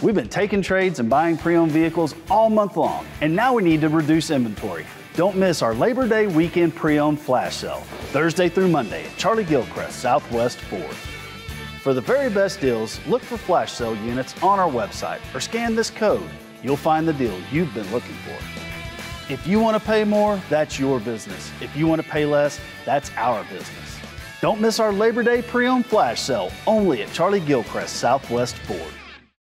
We've been taking trades and buying pre-owned vehicles all month long, and now we need to reduce inventory. Don't miss our Labor Day weekend pre-owned flash sale, Thursday through Monday at Charlie Gilchrist Southwest Ford. For the very best deals, look for flash sale units on our website or scan this code. You'll find the deal you've been looking for. If you want to pay more, that's your business. If you want to pay less, that's our business. Don't miss our Labor Day pre-owned flash sale only at Charlie Gilchrist Southwest Ford.